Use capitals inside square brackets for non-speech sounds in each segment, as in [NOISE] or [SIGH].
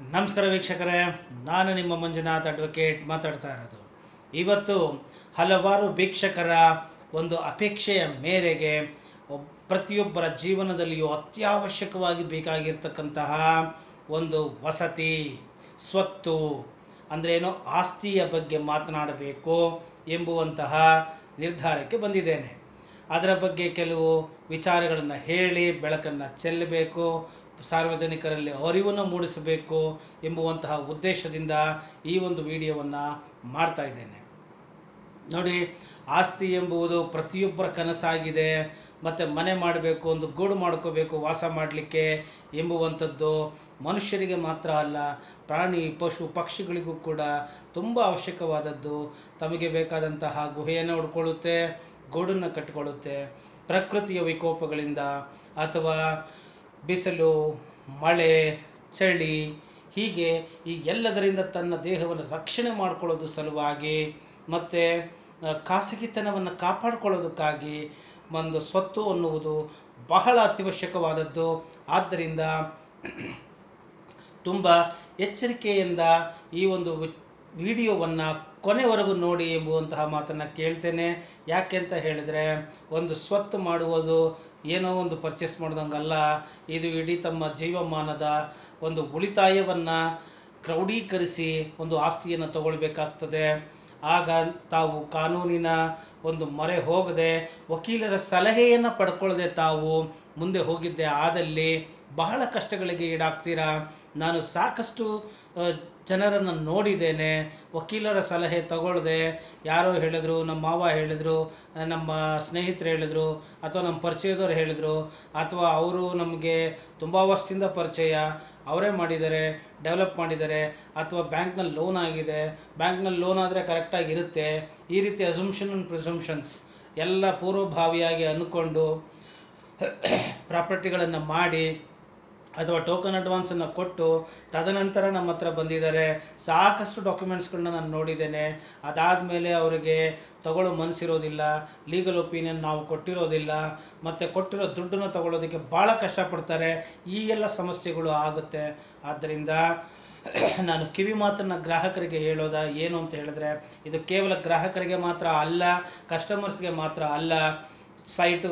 ನಮಸ್ಕಾರ ವೀಕ್ಷಕರೇ, ನಾನು ನಿಮ್ಮ ಮಂಜುನಾಥ್ ಅಡ್ವೊಕೇಟ್ ಮಾತಾಡ್ತಾ ಇರೋದು. ಇವತ್ತು ಹಲವಾರು ವೀಕ್ಷಕರ ಒಂದು ಅಪೇಕ್ಷೆಯ ಮೇರೆಗೆ ಪ್ರತಿಯೊಬ್ಬರ ಜೀವನದಲ್ಲಿಯೂ ಅತ್ಯವಶ್ಯಕವಾಗಿ ಬೇಕಾಗಿರ್ತಕ್ಕಂತಹ ಒಂದು ವಸತಿ, ಸ್ವತ್ತು ಅಂದ್ರೇನು ಆಸ್ತಿಯ ಬಗ್ಗೆ ಮಾತನಾಡಬೇಕು ಎಂಬುವಂತಹ ನಿರ್ಧಾರಕ್ಕೆ ಬಂದಿದ್ದೇನೆ. ಅದರ ಬಗ್ಗೆ ಕೆಲವು ವಿಚಾರಗಳನ್ನು ಹೇಳಿ, ಬೆಳಕನ್ನು ಚೆಲ್ಲಬೇಕು ಸಾರ್ವಜನಿಕರಲ್ಲಿ ಅರಿವನ್ನು ಮೂಡಿಸಬೇಕು ಎಂಬುವಂತಹ ಉದ್ದೇಶದಿಂದ ಈ ಒಂದು ವಿಡಿಯೋವನ್ನು ಮಾಡ್ತಾ ಇದ್ದೇನೆ. ನೋಡಿ, ಆಸ್ತಿ ಎಂಬುದು ಪ್ರತಿಯೊಬ್ಬರ ಕನಸಾಗಿದೆ, ಮತ್ತು ಮನೆ ಮಾಡಬೇಕು, ಒಂದು ಗೂಡು ಮಾಡ್ಕೋಬೇಕು, ವಾಸ ಮಾಡಲಿಕ್ಕೆ ಎಂಬುವಂಥದ್ದು ಮನುಷ್ಯರಿಗೆ ಮಾತ್ರ ಅಲ್ಲ, ಪ್ರಾಣಿ, ಪಶು, ಪಕ್ಷಿಗಳಿಗೂ ಕೂಡ ತುಂಬ ಅವಶ್ಯಕವಾದದ್ದು. ತಮಗೆ ಬೇಕಾದಂತಹ ಗುಹೆಯನ್ನು ಹುಡ್ಕೊಳ್ಳುತ್ತೆ, ಗೂಡನ್ನು ಕಟ್ಟಿಕೊಳ್ಳುತ್ತೆ ಪ್ರಕೃತಿಯ ವಿಕೋಪಗಳಿಂದ ಅಥವಾ ಬಿಸಿಲು, ಮಳೆ, ಚಳಿ ಹೀಗೆ ಈ ಎಲ್ಲದರಿಂದ ತನ್ನ ದೇಹವನ್ನು ರಕ್ಷಣೆ ಮಾಡಿಕೊಳ್ಳೋದು ಸಲುವಾಗಿ ಮತ್ತು ಖಾಸಗಿತನವನ್ನು ಕಾಪಾಡಿಕೊಳ್ಳೋದಕ್ಕಾಗಿ ಒಂದು ಸ್ವತ್ತು ಅನ್ನುವುದು ಬಹಳ ಅತ್ಯವಶ್ಯಕವಾದದ್ದು. ಆದ್ದರಿಂದ [CLEARS THROAT] ತುಂಬ ಎಚ್ಚರಿಕೆಯಿಂದ ಈ ಒಂದು ವಿಡಿಯೋವನ್ನು ಕೊನೆವರೆಗೂ ನೋಡಿ ಎಂಬುವಂತಹ ಮಾತನ್ನು ಕೇಳ್ತೇನೆ. ಯಾಕೆ ಅಂತ ಹೇಳಿದರೆ, ಒಂದು ಸ್ವತ್ತು ಮಾಡುವುದು ಏನೋ ಒಂದು ಪರ್ಚೇಸ್ ಮಾಡೋದಂಗಲ್ಲ. ಇದು ಇಡೀ ತಮ್ಮ ಜೀವಮಾನದ ಒಂದು ಉಳಿತಾಯವನ್ನು ಕ್ರೌಢೀಕರಿಸಿ ಒಂದು ಆಸ್ತಿಯನ್ನು ತಗೊಳ್ಬೇಕಾಗ್ತದೆ. ಆಗ ತಾವು ಕಾನೂನಿನ ಒಂದು ಮೊರೆ ಹೋಗದೆ ವಕೀಲರ ಸಲಹೆಯನ್ನು ಪಡ್ಕೊಳ್ಳದೆ ತಾವು ಮುಂದೆ ಹೋಗಿದ್ದೆ. ಆದಲ್ಲಿ ಬಹಳ ಕಷ್ಟಗಳಿಗೆ ಈಡಾಗ್ತೀರಾ? ನಾನು ಸಾಕಷ್ಟು ಜನರನ್ನು ನೋಡಿದ್ದೇನೆ. ವಕೀಲರ ಸಲಹೆ ತಗೊಳ್ಳದೆ ಯಾರೋ ಹೇಳಿದ್ರು, ನಮ್ಮ ಮಾವ ಹೇಳಿದರು, ನಮ್ಮ ಸ್ನೇಹಿತರು ಹೇಳಿದರು, ಅಥವಾ ನಮ್ಮ ಪರಿಚಯದವ್ರು ಹೇಳಿದರು, ಅಥವಾ ಅವರು ನಮಗೆ ತುಂಬ ವರ್ಷದಿಂದ ಪರಿಚಯ, ಅವರೇ ಮಾಡಿದ್ದಾರೆ, ಡೆವಲಪ್ ಮಾಡಿದ್ದಾರೆ, ಅಥವಾ ಬ್ಯಾಂಕ್ನಲ್ಲಿ ಲೋನ್ ಆಗಿದೆ. ಬ್ಯಾಂಕ್ನಲ್ಲಿ ಲೋನ್ ಆದರೆ ಕರೆಕ್ಟಾಗಿ ಇರುತ್ತೆ. ಈ ರೀತಿ ಅಸಂಪ್ಷನ್ ಆ್ಯಂಡ್ ಪ್ರಿಸಂಪ್ಷನ್ಸ್ ಎಲ್ಲ ಪೂರ್ವಭಾವಿಯಾಗಿ ಅಂದ್ಕೊಂಡು ಪ್ರಾಪರ್ಟಿಗಳನ್ನು [CLEARS THROAT] ಮಾಡಿ ಅಥವಾ ಟೋಕನ್ ಅಡ್ವಾನ್ಸನ್ನು ಕೊಟ್ಟು ತದನಂತರ ನಮ್ಮ ಹತ್ರ ಬಂದಿದ್ದಾರೆ. ಸಾಕಷ್ಟು ಡಾಕ್ಯುಮೆಂಟ್ಸ್ಗಳನ್ನ ನಾನು ನೋಡಿದ್ದೇನೆ. ಅದಾದ ಮೇಲೆ ಅವರಿಗೆ ತಗೊಳ್ಳೋ ಮನಸ್ಸಿರೋದಿಲ್ಲ ಲೀಗಲ್ ಒಪಿನಿಯನ್ ನಾವು ಕೊಟ್ಟಿರೋದಿಲ್ಲ. ಮತ್ತು ಕೊಟ್ಟಿರೋ ದುಡ್ಡನ್ನು ತಗೊಳ್ಳೋದಕ್ಕೆ ಭಾಳ ಕಷ್ಟಪಡ್ತಾರೆ. ಈ ಎಲ್ಲ ಸಮಸ್ಯೆಗಳು ಆಗುತ್ತೆ. ಆದ್ದರಿಂದ [CLEARS THROAT] ನಾನು ಕಿವಿ ಮಾತನ್ನು ಗ್ರಾಹಕರಿಗೆ ಹೇಳೋದ, ಏನು ಅಂತ ಹೇಳಿದ್ರೆ, ಇದು ಕೇವಲ ಗ್ರಾಹಕರಿಗೆ ಮಾತ್ರ ಅಲ್ಲ ಕಸ್ಟಮರ್ಸ್ಗೆ ಮಾತ್ರ ಅಲ್ಲ. ಸೈಟು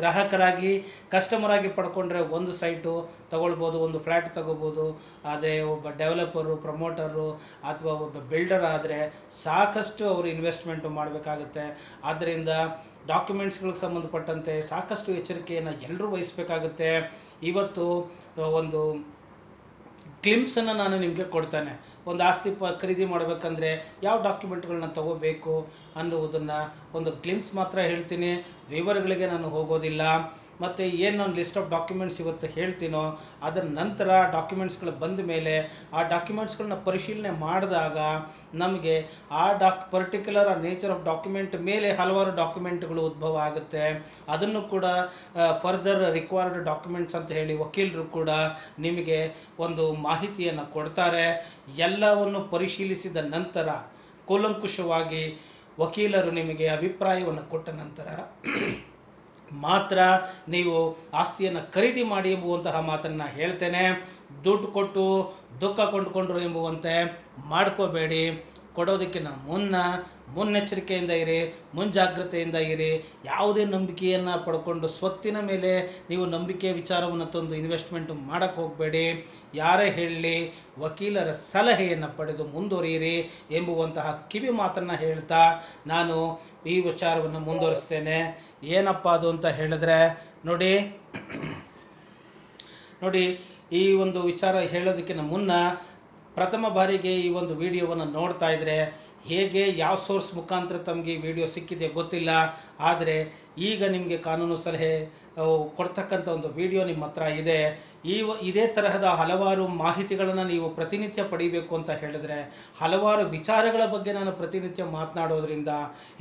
ಗ್ರಾಹಕರಾಗಿ ಕಸ್ಟಮರ್ ಆಗಿ ಪಡ್ಕೊಂಡ್ರೆ ಒಂದು ಸೈಟು ತಗೊಳ್ಬೋದು, ಒಂದು ಫ್ಲ್ಯಾಟ್ ತಗೋಬೋದು ಆದರೆ ಒಬ್ಬ ಡೆವಲಪರು ಪ್ರಮೋಟರು ಅಥವಾ ಒಬ್ಬ ಬಿಲ್ಡರ್ ಆದರೆ ಸಾಕಷ್ಟು ಅವರು ಇನ್ವೆಸ್ಟ್ಮೆಂಟು ಮಾಡಬೇಕಾಗುತ್ತೆ. ಆದ್ದರಿಂದ ಡಾಕ್ಯುಮೆಂಟ್ಸ್ಗಳಿಗೆ ಸಂಬಂಧಪಟ್ಟಂತೆ ಸಾಕಷ್ಟು ಎಚ್ಚರಿಕೆಯನ್ನು ಎಲ್ಲರೂ ವಹಿಸಬೇಕಾಗುತ್ತೆ. ಇವತ್ತು ಒಂದು ಗ್ಲಿಮ್ಸನ್ನು ನಾನು ನಿಮಗೆ ಕೊಡ್ತಾನೆ. ಒಂದು ಆಸ್ತಿ ಪ ಖರೀದಿ ಮಾಡಬೇಕಂದ್ರೆ ಯಾವ ಡಾಕ್ಯುಮೆಂಟ್ಗಳನ್ನ ತಗೋಬೇಕು ಅನ್ನುವುದನ್ನು ಒಂದು ಕ್ಲಿಮ್ಸ್ ಮಾತ್ರ ಹೇಳ್ತೀನಿ. ವಿವರಗಳಿಗೆ ನಾನು ಹೋಗೋದಿಲ್ಲ. ಮತ್ತು ಏನು ನಾನು ಲಿಸ್ಟ್ ಆಫ್ ಡಾಕ್ಯುಮೆಂಟ್ಸ್ ಇವತ್ತು ಹೇಳ್ತೀನೋ ಅದರ ನಂತರ ಡಾಕ್ಯುಮೆಂಟ್ಸ್ಗಳು ಬಂದ ಮೇಲೆ ಆ ಡಾಕ್ಯುಮೆಂಟ್ಸ್ಗಳನ್ನ ಪರಿಶೀಲನೆ ಮಾಡಿದಾಗ ನಮಗೆ ಆ ಡಾಕ್ ಪರ್ಟಿಕ್ಯುಲರ್ ಆ ನೇಚರ್ ಆಫ್ ಡಾಕ್ಯುಮೆಂಟ್ ಮೇಲೆ ಹಲವಾರು ಡಾಕ್ಯುಮೆಂಟ್ಗಳು ಉದ್ಭವ ಆಗುತ್ತೆ. ಅದನ್ನು ಕೂಡ ಫರ್ದರ್ ರಿಕ್ವೈರ್ಡ್ ಡಾಕ್ಯುಮೆಂಟ್ಸ್ ಅಂತ ಹೇಳಿ ವಕೀಲರು ಕೂಡ ನಿಮಗೆ ಒಂದು ಮಾಹಿತಿಯನ್ನು ಕೊಡ್ತಾರೆ. ಎಲ್ಲವನ್ನು ಪರಿಶೀಲಿಸಿದ ನಂತರ ಕೂಲಂಕುಷವಾಗಿ ವಕೀಲರು ನಿಮಗೆ ಅಭಿಪ್ರಾಯವನ್ನು ಕೊಟ್ಟ ನಂತರ ಮಾತ್ರ ನೀವು ಆಸ್ತಿಯನ್ನು ಖರೀದಿ ಮಾಡಿ ಎಂಬುವಂತಹ ಮಾತನ್ನು ಹೇಳ್ತೇನೆ. ದುಡ್ಡು ಕೊಟ್ಟು ದುಃಖ ಕೊಂಡುಕೊಂಡ್ರು ಎಂಬುವಂತೆ ಮಾಡ್ಕೋಬೇಡಿ. ಕೊಡೋದಕ್ಕಿಂತ ಮುನ್ನ ಮುನ್ನೆಚ್ಚರಿಕೆಯಿಂದ ಇರಿ, ಮುಂಜಾಗ್ರತೆಯಿಂದ ಇರಿ. ಯಾವುದೇ ನಂಬಿಕೆಯನ್ನು ಪಡ್ಕೊಂಡು ಸ್ವತ್ತಿನ ಮೇಲೆ ನೀವು ನಂಬಿಕೆಯ ವಿಚಾರವನ್ನು ತಂದು ಇನ್ವೆಸ್ಟ್ಮೆಂಟ್ ಮಾಡೋಕ್ಕೆ ಹೋಗಬೇಡಿ. ಯಾರೇ ಹೇಳಲಿ ವಕೀಲರ ಸಲಹೆಯನ್ನು ಪಡೆದು ಮುಂದುವರಿಯಿರಿ ಎಂಬುವಂತಹ ಕಿವಿ ಮಾತನ್ನು ಹೇಳ್ತಾ ನಾನು ಈ ವಿಚಾರವನ್ನು ಮುಂದುವರಿಸ್ತೇನೆ. ಏನಪ್ಪ ಅದು ಅಂತ ಹೇಳಿದ್ರೆ, ನೋಡಿ ನೋಡಿ ಈ ಒಂದು ವಿಚಾರ ಹೇಳೋದಕ್ಕಿಂತ ಮುನ್ನ ಪ್ರಥಮ ಬಾರಿಗೆ ಈ ಒಂದು ವಿಡಿಯೋವನ್ನು ನೋಡ್ತಾ ಇದ್ದರೆ ಹೇಗೆ, ಯಾವ ಸೋರ್ಸ್ ಮುಖಾಂತರ ತಮಗೆ ವಿಡಿಯೋ ಸಿಕ್ಕಿದೆ ಗೊತ್ತಿಲ್ಲ. ಆದರೆ ಈಗ ನಿಮಗೆ ಕಾನೂನು ಸಲಹೆ ಕೊಡ್ತಕ್ಕಂಥ ಒಂದು ವಿಡಿಯೋ ನಿಮ್ಮ ಹತ್ರ ಇದೆ. ಈ ಇದೇ ತರಹದ ಹಲವಾರು ಮಾಹಿತಿಗಳನ್ನು ನೀವು ಪ್ರತಿನಿತ್ಯ ಪಡಿಬೇಕು ಅಂತ ಹೇಳಿದ್ರೆ, ಹಲವಾರು ವಿಚಾರಗಳ ಬಗ್ಗೆ ನಾನು ಪ್ರತಿನಿತ್ಯ ಮಾತನಾಡೋದ್ರಿಂದ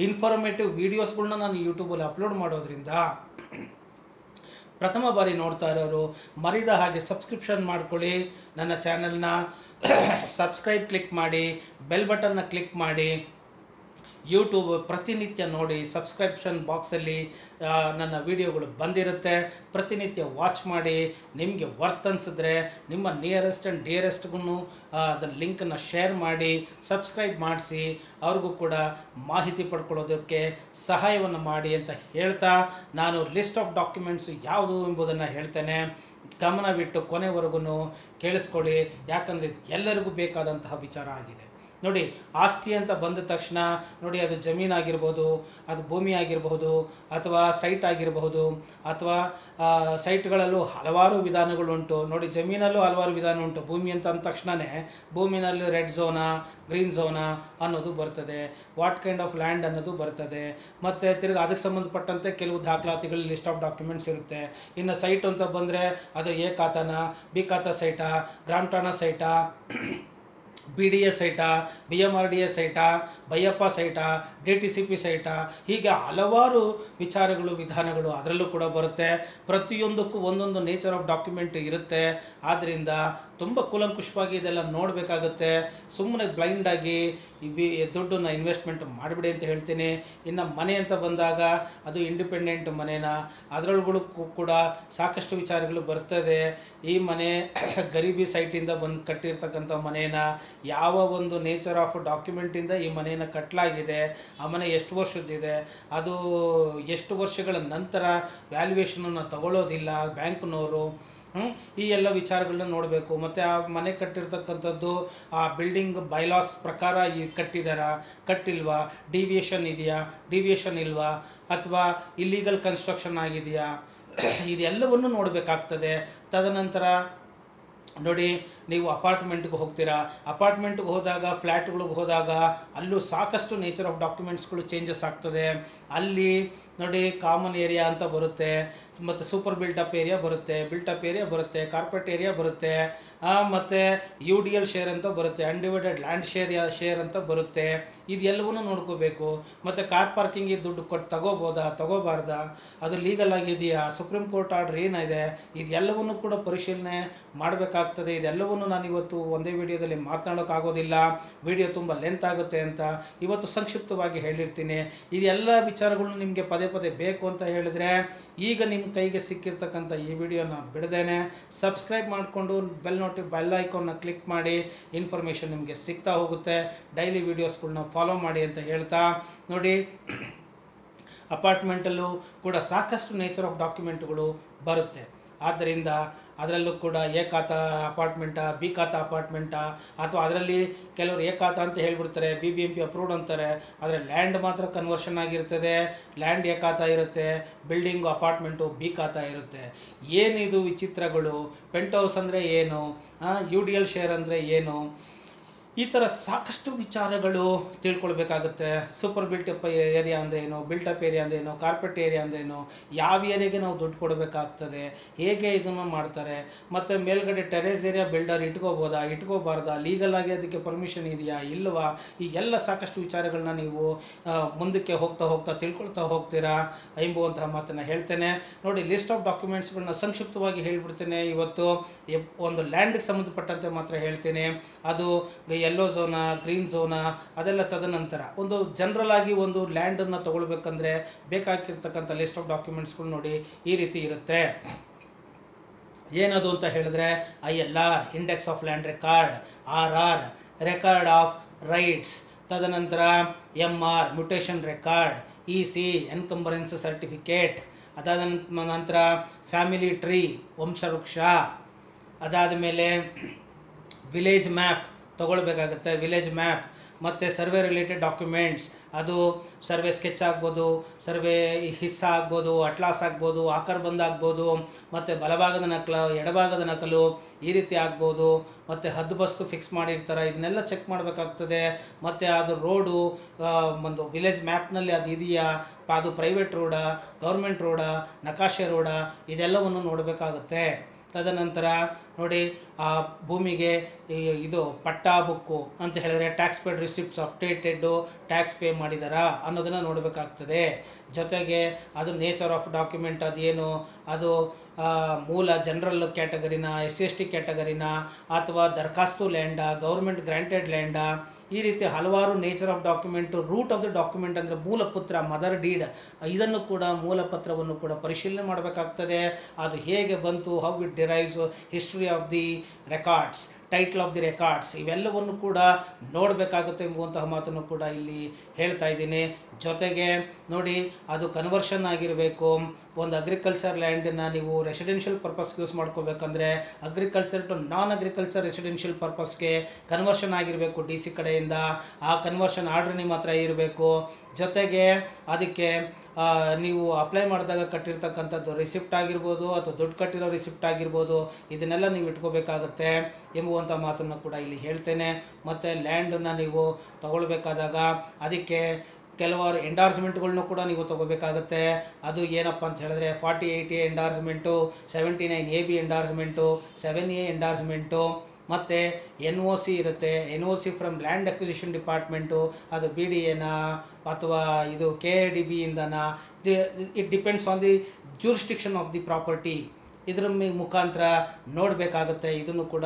ಇನ್ಫಾರ್ಮೇಟಿವ್ ವೀಡಿಯೋಸ್ಗಳನ್ನ ನಾನು ಯೂಟ್ಯೂಬಲ್ಲಿ ಅಪ್ಲೋಡ್ ಮಾಡೋದ್ರಿಂದ ಪ್ರಥಮ ಬಾರಿ ನೋಡ್ತಾ ಇರೋರು ಮರಿದ ಹಾಗೆ ಸಬ್ಸ್ಕ್ರಿಪ್ಷನ್ ಮಾಡ್ಕೊಳ್ಳಿ. ನನ್ನ ಚಾನಲ್ನ ಸಬ್ಸ್ಕ್ರೈಬ್ ಕ್ಲಿಕ್ ಮಾಡಿ ಬೆಲ್ ಬಟನ್ನ ಕ್ಲಿಕ್ ಮಾಡಿ. ಯೂಟ್ಯೂಬ್ ಪ್ರತಿನಿತ್ಯ ನೋಡಿ ಸಬ್ಸ್ಕ್ರಿಪ್ಷನ್ ಬಾಕ್ಸಲ್ಲಿ ನನ್ನ ವಿಡಿಯೋಗಳು ಬಂದಿರುತ್ತೆ. ಪ್ರತಿನಿತ್ಯ ವಾಚ್ ಮಾಡಿ, ನಿಮಗೆ ವರ್ತ್ ಅನಿಸಿದ್ರೆ ನಿಮ್ಮ ನಿಯರೆಸ್ಟ್ ಆ್ಯಂಡ್ ಡಿಯರೆಸ್ಟ್ಗೂ ಅದರ ಲಿಂಕನ್ನು ಶೇರ್ ಮಾಡಿ ಸಬ್ಸ್ಕ್ರೈಬ್ ಮಾಡಿಸಿ, ಅವ್ರಿಗೂ ಕೂಡ ಮಾಹಿತಿ ಪಡ್ಕೊಳ್ಳೋದಕ್ಕೆ ಸಹಾಯವನ್ನು ಮಾಡಿ ಅಂತ ಹೇಳ್ತಾ ನಾನು ಲಿಸ್ಟ್ ಆಫ್ ಡಾಕ್ಯುಮೆಂಟ್ಸ್ ಯಾವುದು ಎಂಬುದನ್ನು ಹೇಳ್ತೇನೆ. ಗಮನವಿಟ್ಟು ಕೊನೆವರೆಗೂ ಕೇಳಿಸ್ಕೊಳ್ಳಿ. ಯಾಕಂದರೆ ಎಲ್ಲರಿಗೂ ಬೇಕಾದಂತಹ ವಿಚಾರ ಆಗಿದೆ. ನೋಡಿ, ಆಸ್ತಿ ಅಂತ ಬಂದ ತಕ್ಷಣ ನೋಡಿ, ಅದು ಜಮೀನಾಗಿರ್ಬೋದು ಅದು ಭೂಮಿ ಆಗಿರಬಹುದು ಅಥವಾ ಸೈಟ್ ಆಗಿರಬಹುದು ಅಥವಾ ಸೈಟ್ಗಳಲ್ಲೂ ಹಲವಾರು ವಿಧಾನಗಳುಂಟು. ನೋಡಿ, ಜಮೀನಲ್ಲೂ ಹಲವಾರು ವಿಧಾನ ಉಂಟು. ಭೂಮಿ ಅಂತ ಅಂದ ತಕ್ಷಣವೇ ಭೂಮಿನಲ್ಲಿ ರೆಡ್ ಝೋನಾ ಗ್ರೀನ್ ಝೋನಾ ಅನ್ನೋದು ಬರ್ತದೆ. ವಾಟ್ ಕೈಂಡ್ ಆಫ್ ಲ್ಯಾಂಡ್ ಅನ್ನೋದು ಬರ್ತದೆ. ಮತ್ತು ತಿರ್ಗಿ ಅದಕ್ಕೆ ಸಂಬಂಧಪಟ್ಟಂತೆ ಕೆಲವು ದಾಖಲಾತಿಗಳು ಲಿಸ್ಟ್ ಆಫ್ ಡಾಕ್ಯುಮೆಂಟ್ಸ್ ಇರುತ್ತೆ. ಇನ್ನು ಸೈಟ್ ಅಂತ ಬಂದರೆ ಅದು ಎ ಖಾತಾನ ಬಿ ಖಾತಾ ಸೈಟಾ ಗ್ರಾಮ್ ಠಾಣಾ ಸೈಟಾ B D S ಸೈಟ B M R D S ಸೈಟ, Baiyappa ಸೈಟ ಡಿ ಟಿ ಸಿ ಪಿ ಸೈಟ, ಹೀಗೆ ಹಲವಾರು ವಿಚಾರಗಳು, ವಿಧಾನಗಳು ಅದರಲ್ಲೂ ಕೂಡ ಬರುತ್ತೆ. ಪ್ರತಿಯೊಂದಕ್ಕೂ ಒಂದೊಂದು ನೇಚರ್ ಆಫ್ ಡಾಕ್ಯುಮೆಂಟ್ ಇರುತ್ತೆ. ಆದ್ದರಿಂದ ತುಂಬ ಕುಲಂಕುಷವಾಗಿ ಇದೆಲ್ಲ ನೋಡಬೇಕಾಗುತ್ತೆ. ಸುಮ್ಮನೆ ಬ್ಲೈಂಡಾಗಿ ಬಿ ದುಡ್ಡನ್ನು ಇನ್ವೆಸ್ಟ್ಮೆಂಟ್ ಮಾಡಿಬಿಡಿ ಅಂತ ಹೇಳ್ತೀನಿ. ಇನ್ನು ಮನೆ ಅಂತ ಬಂದಾಗ ಅದು ಇಂಡಿಪೆಂಡೆಂಟ್ ಮನೇನ? ಅದರೊಳಗಳು ಕೂಡ ಸಾಕಷ್ಟು ವಿಚಾರಗಳು ಬರ್ತದೆ. ಈ ಮನೆ [COUGHS] ಗರೀಬಿ ಸೈಟಿಂದ ಬಂದು ಕಟ್ಟಿರ್ತಕ್ಕಂಥ ಮನೇನ? ಯಾವ ಒಂದು ನೇಚರ್ ಆಫ್ ಡಾಕ್ಯುಮೆಂಟಿಂದ ಈ ಮನೆಯನ್ನು ಕಟ್ಟಲಾಗಿದೆ ಆ ಮನೆ ಎಷ್ಟು ವರ್ಷದ್ದಿದೆ, ಅದು ಎಷ್ಟು ವರ್ಷಗಳ ನಂತರ ವ್ಯಾಲ್ಯೂಯೇಷನನ್ನು ತಗೊಳ್ಳೋದಿಲ್ಲ ಬ್ಯಾಂಕ್ನವರು? ಈ ಎಲ್ಲ ವಿಚಾರಗಳನ್ನ ನೋಡಬೇಕು. ಮತ್ತು ಆ ಮನೆ ಕಟ್ಟಿರ್ತಕ್ಕಂಥದ್ದು, ಆ ಬಿಲ್ಡಿಂಗ್ ಬೈಲಾಸ್ ಪ್ರಕಾರ ಈ ಕಟ್ಟಿದಾರಾ? ಕಟ್ಟಿಲ್ವಾ? ಡಿವಿಯೇಷನ್ ಇದೆಯಾ? ಡಿವಿಯೇಷನ್ ಇಲ್ವಾ? ಅಥವಾ ಇಲ್ಲೀಗಲ್ ಕನ್ಸ್ಟ್ರಕ್ಷನ್ ಆಗಿದೆಯಾ? [COUGHS] ಇದೆಲ್ಲವನ್ನು ನೋಡಬೇಕಾಗ್ತದೆ. ತದನಂತರ ನೋಡಿ, ನೀವು ಅಪಾರ್ಟ್ಮೆಂಟ್ಗೆ ಹೋಗ್ತೀರಾ? ಅಪಾರ್ಟ್ಮೆಂಟ್ಗೆ ಹೋದಾಗ, ಫ್ಲ್ಯಾಟ್ಗಳಿಗೆ ಹೋದಾಗ ಅಲ್ಲೂ ಸಾಕಷ್ಟು ನೇಚರ್ ಆಫ್ ಡಾಕ್ಯುಮೆಂಟ್ಸ್ಗಳು ಚೇಂಜಸ್ ಆಗ್ತದೆ. ಅಲ್ಲಿ ನೋಡಿ ಕಾಮನ್ ಏರಿಯಾ ಅಂತ ಬರುತ್ತೆ. ಮತ್ತು ಸೂಪರ್ ಬಿಲ್ಟಪ್ ಏರಿಯಾ ಬರುತ್ತೆ ಬಿಲ್ಟಪ್ ಏರಿಯಾ ಬರುತ್ತೆ ಕಾರ್ಪೊರೇಟ್ ಏರಿಯಾ ಬರುತ್ತೆ ಮತ್ತು ಯು ಡಿ ಎಲ್ ಶೇರ್ ಅಂತ ಬರುತ್ತೆ ಅನ್ಡಿವೈಡೆಡ್ ಲ್ಯಾಂಡ್ ಶೇರ್ ಶೇರ್ ಅಂತ ಬರುತ್ತೆ. ಇದೆಲ್ಲವೂ ನೋಡ್ಕೋಬೇಕು. ಮತ್ತು ಕಾರ್ ಪಾರ್ಕಿಂಗಿಗೆ ದುಡ್ಡು ಕೊಟ್ಟು ತಗೋಬೋದಾ, ತಗೋಬಾರ್ದಾ? ಅದು ಲೀಗಲ್ ಆಗಿದೆಯಾ ಸುಪ್ರೀಂ ಕೋರ್ಟ್ ಆರ್ಡರ್ ಏನಿದೆ? ಇದೆಲ್ಲವನ್ನು ಕೂಡ ಪರಿಶೀಲನೆ ಮಾಡಬೇಕಾಗ್ತದೆ. ಇದೆಲ್ಲವನ್ನು ನಾನು ಇವತ್ತು ಒಂದೇ ವಿಡಿಯೋದಲ್ಲಿ ಮಾತನಾಡೋಕ್ಕಾಗೋದಿಲ್ಲ ವಿಡಿಯೋ ತುಂಬ ಲೆಂತ್ ಆಗುತ್ತೆ ಅಂತ ಇವತ್ತು ಸಂಕ್ಷಿಪ್ತವಾಗಿ ಹೇಳಿರ್ತೀನಿ. ಇದೆಲ್ಲ ವಿಚಾರಗಳು ನಿಮಗೆ ಪದೇ ಪದೇ ಪದೇ ಬೇಕು ಅಂತ ಹೇಳಿದ್ರೆ ಈಗ ನಿಮ್ಮ ಕೈಗೆ ಸಿಕ್ಕಿರ್ತಕ್ಕಂಥ ಈ ವಿಡಿಯೋನ ಬಿಡದೇನೆ. ಸಬ್ಸ್ಕ್ರೈಬ್ ಮಾಡಿಕೊಂಡು ಬೆಲ್ ನೋಟಿ ಬೆಲ್ ಐಕಾನ್ನ ಕ್ಲಿಕ್ ಮಾಡಿ ಇನ್ಫಾರ್ಮೇಷನ್ ನಿಮಗೆ ಸಿಗ್ತಾ ಹೋಗುತ್ತೆ. ಡೈಲಿ ವೀಡಿಯೋಸ್ಗಳನ್ನ ಫಾಲೋ ಮಾಡಿ ಅಂತ ಹೇಳ್ತಾ. ನೋಡಿ [CLEARS THROAT] ಅಪಾರ್ಟ್ಮೆಂಟಲ್ಲೂ ಕೂಡ ಸಾಕಷ್ಟು ನೇಚರ್ ಆಫ್ ಡಾಕ್ಯುಮೆಂಟ್ಗಳು ಬರುತ್ತೆ. ಆದ್ದರಿಂದ ಅದರಲ್ಲೂ ಕೂಡ ಎ ಖಾತ ಅಪಾರ್ಟ್ಮೆಂಟಾ ಬಿ ಖಾತ ಅಪಾರ್ಟ್ಮೆಂಟಾ, ಅಥವಾ ಅದರಲ್ಲಿ ಕೆಲವರು ಖಾತಾ ಅಂತ ಹೇಳಿಬಿಡ್ತಾರೆ B B M P approved ಅಂತಾರೆ, ಆದರೆ ಲ್ಯಾಂಡ್ ಮಾತ್ರ ಕನ್ವರ್ಷನ್ ಆಗಿರ್ತದೆ ಲ್ಯಾಂಡ್ ಖಾತಾ ಇರುತ್ತೆ ಬಿಲ್ಡಿಂಗು ಅಪಾರ್ಟ್ಮೆಂಟು ಬಿ ಖಾತ ಇರುತ್ತೆ. ಏನಿದು ವಿಚಿತ್ರಗಳು ಪೆಂಟ್ ಹೌಸ್ ಅಂದರೆ ಏನು ಯು ಡಿ ಎಲ್ ಶೇರ್ ಅಂದರೆ ಏನು ಈ ಥರ ಸಾಕಷ್ಟು ವಿಚಾರಗಳು ತಿಳ್ಕೊಳ್ಬೇಕಾಗುತ್ತೆ. ಸೂಪರ್ ಬಿಲ್ಟಪ್ ಏರಿಯಾ ಅಂದರೆ ಏನು ಬಿಲ್ಟಪ್ ಏರಿಯಾ ಅಂದರೆ ಏನು ಕಾರ್ಪೆಟ್ ಏರಿಯಾ ಅಂದರೆ ಏನು, ಯಾವ ಏರಿಯಾಗೆ ನಾವು ದುಡ್ಡು ಕೊಡಬೇಕಾಗ್ತದೆ, ಹೇಗೆ ಇದನ್ನು ಮಾಡ್ತಾರೆ, ಮತ್ತು ಮೇಲ್ಗಡೆ ಟೆರೇಸ್ ಏರಿಯಾ ಬಿಲ್ಡರ್ ಇಟ್ಕೋಬೋದಾ, ಇಟ್ಕೋಬಾರ್ದಾ ಲೀಗಲ್ ಆಗಿ ಅದಕ್ಕೆ ಪರ್ಮಿಷನ್ ಇದೆಯಾ ಇಲ್ಲವಾ ಈ ಎಲ್ಲ ಸಾಕಷ್ಟು ವಿಚಾರಗಳನ್ನ ನೀವು ಮುಂದಕ್ಕೆ ಹೋಗ್ತಾ ಹೋಗ್ತಾ ತಿಳ್ಕೊಳ್ತಾ ಹೋಗ್ತೀರಾ ಎಂಬುವಂತಹ ಮಾತನ್ನು ಹೇಳ್ತೇನೆ. ನೋಡಿ ಲಿಸ್ಟ್ ಆಫ್ ಡಾಕ್ಯುಮೆಂಟ್ಸ್ಗಳನ್ನ ಸಂಕ್ಷಿಪ್ತವಾಗಿ ಹೇಳಿಬಿಡ್ತೇನೆ. ಇವತ್ತು ಒಂದು ಲ್ಯಾಂಡ್ಗೆ ಸಂಬಂಧಪಟ್ಟಂತೆ ಮಾತ್ರ ಹೇಳ್ತೇನೆ. ಅದು ಯೆಲ್ಲೋ ಝೋನ ಗ್ರೀನ್ ಝೋನ ಅದೆಲ್ಲ ತದನಂತರ ಒಂದು ಜನರಲ್ ಆಗಿ ಒಂದು ಲ್ಯಾಂಡನ್ನು ತಗೊಳ್ಬೇಕಂದ್ರೆ ಬೇಕಾಗಿರ್ತಕ್ಕಂಥ ಲಿಸ್ಟ್ ಆಫ್ ಡಾಕ್ಯುಮೆಂಟ್ಸ್ಗಳು ನೋಡಿ ಈ ರೀತಿ ಇರುತ್ತೆ. ಏನದು ಅಂತ ಹೇಳಿದ್ರೆ I L R index of land record R R record of rights ತದನಂತರ M R mutation record E C encumbrance certificate ಅದಾದ ನಂತರ ಫ್ಯಾಮಿಲಿ ಟ್ರೀ ವಂಶವೃಕ್ಷ, ಅದಾದ ಮೇಲೆ ವಿಲೇಜ್ ಮ್ಯಾಪ್ ತೊಗೊಳ್ಬೇಕಾಗುತ್ತೆ. ವಿಲೇಜ್ ಮ್ಯಾಪ್, ಮತ್ತು ಸರ್ವೆ ರಿಲೇಟೆಡ್ ಡಾಕ್ಯುಮೆಂಟ್ಸ್, ಅದು ಸರ್ವೆ ಸ್ಕೆಚ್ ಆಗ್ಬೋದು, ಸರ್ವೆ ಹಿಸ್ಸ ಆಗ್ಬೋದು, ಅಟ್ಲಾಸ್ ಆಗ್ಬೋದು, ಆಕರ್ ಬಂದ್ ಆಗ್ಬೋದು, ಮತ್ತು ಬಲಭಾಗದ ನಕಲು, ಎಡಭಾಗದ ನಕಲು ಈ ರೀತಿ ಆಗ್ಬೋದು, ಮತ್ತು ಹದ್ದುಬಸ್ತು ಫಿಕ್ಸ್ ಮಾಡಿರ್ತಾರೆ, ಇದನ್ನೆಲ್ಲ ಚೆಕ್ ಮಾಡಬೇಕಾಗ್ತದೆ. ಮತ್ತು ಅದು ರೋಡು ಒಂದು ವಿಲೇಜ್ ಮ್ಯಾಪ್ನಲ್ಲಿ ಅದು ಇದೆಯಾ, ಅದು ಪ್ರೈವೇಟ್ ರೋಡಾ, ಗೌರ್ಮೆಂಟ್ ರೋಡಾ, ನಕಾಶೆ ರೋಡಾ, ಇದೆಲ್ಲವನ್ನು ನೋಡಬೇಕಾಗುತ್ತೆ. ತದನಂತರ ನೋಡಿ, ಆ ಭೂಮಿಗೆ ಇದು ಪಟ್ಟಾ ಬುಕ್ಕು ಅಂತ ಹೇಳಿದ್ರೆ tax paid receipts updated tax pay ಮಾಡಿದಾರಾ ಅನ್ನೋದನ್ನು ನೋಡಬೇಕಾಗ್ತದೆ. ಜೊತೆಗೆ ಅದು ನೇಚರ್ ಆಫ್ ಡಾಕ್ಯುಮೆಂಟ್ ಅದೇನು ಅದು ಮೂಲ ಜನರಲ್ ಕ್ಯಾಟಗರಿನ ಎಸ್ ಎಸ್ ಟಿ ಕ್ಯಾಟಗರಿನ ಅಥವಾ ದರಖಾಸ್ತು ಲ್ಯಾಂಡಾ ಗೌರ್ಮೆಂಟ್ ಗ್ರಾಂಟೆಡ್ ಲ್ಯಾಂಡಾ ಈ ರೀತಿ ಹಲವಾರು nature of document root of the document ಅಂದರೆ ಮೂಲಪುತ್ರ ಮದರ್ ಡೀಡ್ ಇದನ್ನು ಕೂಡ ಮೂಲಪತ್ರವನ್ನು ಕೂಡ ಪರಿಶೀಲನೆ ಮಾಡಬೇಕಾಗ್ತದೆ. ಅದು ಹೇಗೆ ಬಂತು how it derives history of the records title of the records ಇವೆಲ್ಲವನ್ನು ಕೂಡ ನೋಡಬೇಕಾಗುತ್ತೆ ಎಂಬುವಂತಹ ಮಾತನ್ನು ಕೂಡ ಇಲ್ಲಿ ಹೇಳ್ತಾ ಇದ್ದೀನಿ. ಜೊತೆಗೆ ನೋಡಿ, ಅದು ಕನ್ವರ್ಷನ್ ಆಗಿರಬೇಕು. ಒಂದು ಅಗ್ರಿಕಲ್ಚರ್ ಲ್ಯಾಂಡನ್ನ ನೀವು ರೆಸಿಡೆನ್ಷಿಯಲ್ ಪರ್ಪಸ್ಗೆ use ಮಾಡ್ಕೋಬೇಕಂದ್ರೆ agriculture to non agriculture residential ಪರ್ಪಸ್ಗೆ conversion ಆಗಿರಬೇಕು ಡಿ ಸಿ ಕಡೆಯಿಂದ. ಆ ಕನ್ವರ್ಷನ್ ಆರ್ಡರ್ ನಿಮ್ಮ ಹತ್ರ ಇರಬೇಕು. ಜೊತೆಗೆ ಅದಕ್ಕೆ ನೀವು ಅಪ್ಲೈ ಮಾಡಿದಾಗ ಕಟ್ಟಿರ್ತಕ್ಕಂಥದ್ದು ರಿಸಿಪ್ಟ್ ಆಗಿರ್ಬೋದು ಅಥವಾ ದುಡ್ಡು ಕಟ್ಟಿರೋ ರಿಸಿಪ್ಟ್ ಆಗಿರ್ಬೋದು, ಇದನ್ನೆಲ್ಲ ನೀವು ಇಟ್ಕೋಬೇಕಾಗತ್ತೆ ಎಂಬುವಂಥ ಮಾತನ್ನು ಕೂಡ ಇಲ್ಲಿ ಹೇಳ್ತೇನೆ. ಮತ್ತು ಲ್ಯಾಂಡನ್ನು ನೀವು ತಗೊಳ್ಬೇಕಾದಾಗ ಅದಕ್ಕೆ ಕೆಲವಾರು ಎಂಡಾರ್ಸ್ಮೆಂಟ್ಗಳ್ನು ಕೂಡ ನೀವು ತಗೋಬೇಕಾಗುತ್ತೆ. ಅದು ಏನಪ್ಪ ಅಂತ ಹೇಳಿದ್ರೆ forty eight A endorsement seventy nine A B endorsement seven A endorsement ಮತ್ತು ಎನ್ ಒ ಸಿ ಇರುತ್ತೆ. N O C from land acquisition department ಅದು ಬಿ ಡಿ ಎನ ಅಥವಾ ಇದು K D ಬಿಯಿಂದನಾ it depends on the jurisdiction of the property ಇದರ ಮುಖಾಂತರ ನೋಡಬೇಕಾಗುತ್ತೆ. ಇದನ್ನು ಕೂಡ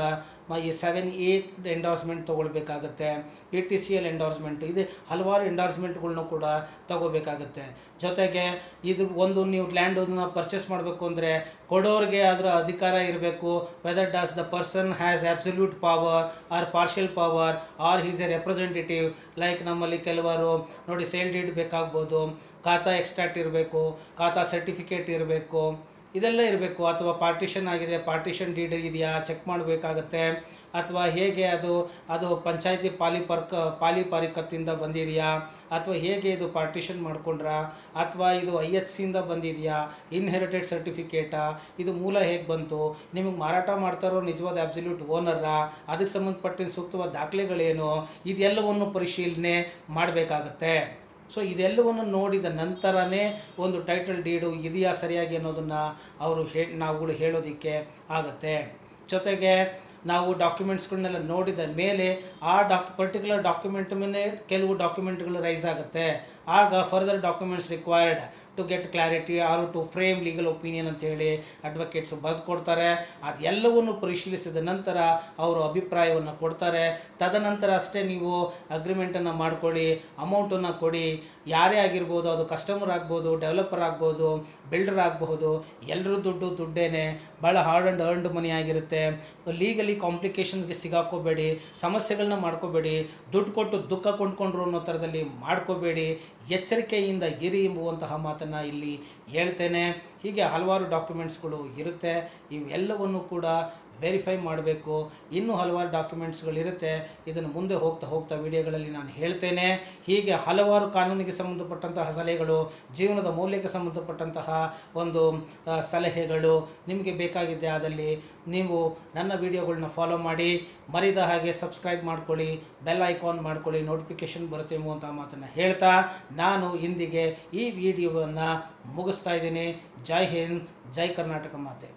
ಈ seven eight endorsement ತೊಗೊಳ್ಬೇಕಾಗತ್ತೆ. P T C L endorsement ಇದು ಹಲವಾರು ಎಂಡಾರ್ಸ್ಮೆಂಟ್ಗಳ್ನು ಕೂಡ ತಗೋಬೇಕಾಗತ್ತೆ. ಜೊತೆಗೆ ಇದು ಒಂದು ನೀವು ಲ್ಯಾಂಡನ್ನು ಪರ್ಚೇಸ್ ಮಾಡಬೇಕು ಅಂದರೆ ಕೊಡೋರಿಗೆ ಅದರ ಅಧಿಕಾರ ಇರಬೇಕು. Whether does the person has absolute power or partial power or he's a representative like ನಮ್ಮಲ್ಲಿ ಕೆಲವರು ನೋಡಿ ಸೇಲ್ ಡೀಡ್ ಬೇಕಾಗ್ಬೋದು. ಖಾತಾ ಎಕ್ಸ್ಟ್ರಾಕ್ಟ್ ಇರಬೇಕು, ಖಾತಾ ಸರ್ಟಿಫಿಕೇಟ್ ಇರಬೇಕು. ಇದೆಲ್ಲ ಇರಬೇಕು. ಅಥವಾ ಪಾರ್ಟಿಷನ್ ಆಗಿದೆ ಪಾರ್ಟಿಷನ್ ಡೀಡ್ ಇದೆಯಾ? ಚೆಕ್ ಮಾಡಬೇಕಾಗತ್ತೆ. ಅಥವಾ ಹೇಗೆ ಅದು ಅದು ಪಂಚಾಯತಿ ಪಾಲಿ ಪರ್ಕ, ಪಾಲಿ ಪಾರಿಕತ್ತಿಂದ ಬಂದಿದೆಯಾ? ಅಥವಾ ಹೇಗೆ ಇದು ಪಾರ್ಟಿಷನ್ ಮಾಡ್ಕೊಂಡ್ರಾ? ಅಥವಾ ಇದು ಐ ಎಚ್ ಸಿಯಿಂದ ಬಂದಿದೆಯಾ? ಇನ್ಹೆರಿಟೆಡ್ ಸರ್ಟಿಫಿಕೇಟಾ ಇದು ಮೂಲ ಹೇಗೆ ಬಂತು? ನಿಮಗೆ ಮಾರಾಟ ಮಾಡ್ತಾರೋ ನಿಜವಾದ ಅಬ್ಸಲ್ಯೂಟ್ ಓನರಾ ಅದಕ್ಕೆ ಸಂಬಂಧಪಟ್ಟಿನ ಸೂಕ್ತವಾದ ದಾಖಲೆಗಳೇನು? ಇದೆಲ್ಲವನ್ನು ಪರಿಶೀಲನೆ ಮಾಡಬೇಕಾಗತ್ತೆ. ಸೊ ಇದೆಲ್ಲವನ್ನು ನೋಡಿದ ನಂತರನೇ ಒಂದು ಟೈಟಲ್ ಡೀಡು ಇದೆಯಾ ಸರಿಯಾಗಿ ಅನ್ನೋದನ್ನು ಅವರು ಹೇ, ನಾವುಗಳು ಹೇಳೋದಕ್ಕೆ ಆಗತ್ತೆ. ಜೊತೆಗೆ ನಾವು ಡಾಕ್ಯುಮೆಂಟ್ಸ್ಗಳನ್ನೆಲ್ಲ ನೋಡಿದ ಮೇಲೆ ಆ ಡಾಕ್ ಪರ್ಟಿಕ್ಯುಲರ್ ಡಾಕ್ಯುಮೆಂಟ್ ಮೇಲೆ ಕೆಲವು ಡಾಕ್ಯುಮೆಂಟ್ಗಳು ರೈಸ್ ಆಗುತ್ತೆ. ಆಗ further documents required to get clarity or to frame legal opinion ಅಂತೇಳಿ ಅಡ್ವೊಕೇಟ್ಸ್ ಬರೆದು ಕೊಡ್ತಾರೆ. ಅದೆಲ್ಲವನ್ನು ಪರಿಶೀಲಿಸಿದ ನಂತರ ಅವರು ಅಭಿಪ್ರಾಯವನ್ನು ಕೊಡ್ತಾರೆ. ತದನಂತರ ಅಷ್ಟೇ ನೀವು ಅಗ್ರಿಮೆಂಟನ್ನು ಮಾಡ್ಕೊಳ್ಳಿ ಅಮೌಂಟನ್ನು ಕೊಡಿ. ಯಾರೇ ಆಗಿರ್ಬೋದು, ಅದು ಕಸ್ಟಮರ್ ಆಗ್ಬೋದು ಡೆವಲಪರ್ ಆಗ್ಬೋದು ಬಿಲ್ಡರ್ ಆಗಬಹುದು ಎಲ್ಲರೂ ದುಡ್ಡು ದುಡ್ಡೇನೆ ಭಾಳ ಹಾರ್ಡ್ ಆ್ಯಂಡ್ ಅರ್ನ್ಡ್ ಮನಿ ಆಗಿರುತ್ತೆ. ಲೀಗಲಿ ಕಾಂಪ್ಲಿಕೇಶನ್ಸ್ಗೆ ಸಿಗಾಕೋಬೇಡಿ ಸಮಸ್ಯೆಗಳನ್ನ ಮಾಡ್ಕೋಬೇಡಿ, ದುಡ್ಡು ಕೊಟ್ಟು ದುಃಖ ಕೊಂಡ್ಕೊಂಡ್ರು ಅನ್ನೋ ಥರದಲ್ಲಿ ಮಾಡ್ಕೋಬೇಡಿ, ಎಚ್ಚರಿಕೆಯಿಂದ ಇರಿ ಎಂಬುವಂತಹ ಮಾತನ್ನು ಇಲ್ಲಿ ಹೇಳ್ತೇನೆ. ಹೀಗೆ ಹಲವಾರು ಡಾಕ್ಯುಮೆಂಟ್ಸ್ಗಳು ಇರುತ್ತೆ. ಇವೆಲ್ಲವನ್ನು ಕೂಡ ವೆರಿಫೈ ಮಾಡಬೇಕು. ಇನ್ನೂ ಹಲವಾರು ಡಾಕ್ಯುಮೆಂಟ್ಸ್ಗಳಿರುತ್ತೆ ಇದನ್ನು ಮುಂದೆ ಹೋಗ್ತಾ ಹೋಗ್ತಾ ವಿಡಿಯೋಗಳಲ್ಲಿ ನಾನು ಹೇಳ್ತೇನೆ. ಹೀಗೆ ಹಲವಾರು ಕಾನೂನಿಗೆ ಸಂಬಂಧಪಟ್ಟಂತಹ ಸಲಹೆಗಳು, ಜೀವನದ ಮೌಲ್ಯಕ್ಕೆ ಸಂಬಂಧಪಟ್ಟಂತಹ ಒಂದು ಸಲಹೆಗಳು ನಿಮಗೆ ಬೇಕಾಗಿದೆ ಆದಲ್ಲಿ ನೀವು ನನ್ನ ವಿಡಿಯೋಗಳನ್ನ ಫಾಲೋ ಮಾಡಿ ಮರಿದ ಹಾಗೆ ಸಬ್ಸ್ಕ್ರೈಬ್ ಮಾಡ್ಕೊಳ್ಳಿ ಬೆಲ್ ಐಕಾನ್ ಮಾಡ್ಕೊಳ್ಳಿ ನೋಟಿಫಿಕೇಶನ್ ಬರುತ್ತೆ ಅಂತ ಮಾತನ್ನು ಹೇಳ್ತಾ ನಾನು ಇಂದಿಗೆ ಈ ವಿಡಿಯೋವನ್ನು ಮುಗಿಸ್ತಾ ಇದ್ದೀನಿ. ಜೈ ಹಿಂದ್, ಜೈ ಕರ್ನಾಟಕ ಮಾತೆ.